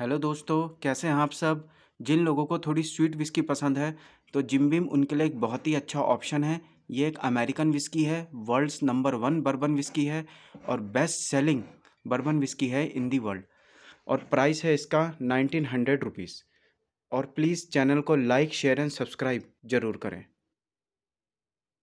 Hello दोस्तों, कैसे हैं आप सब? जिन लोगों को थोड़ी स्वीट विस्की पसंद है तो जिम बिम उनके लिए एक बहुत ही अच्छा ऑप्शन है। ये एक अमेरिकन विस्की है world's number one bourbon whiskey है और बेस्ट सेलिंग बर्बन विस्की है इन दी वर्ल्ड और प्राइस है इसका नाइनटीन हंड्रेड रुपीज़ और प्लीज़ चैनल को लाइक शेयर एंड सब्सक्राइब ज़रूर करें।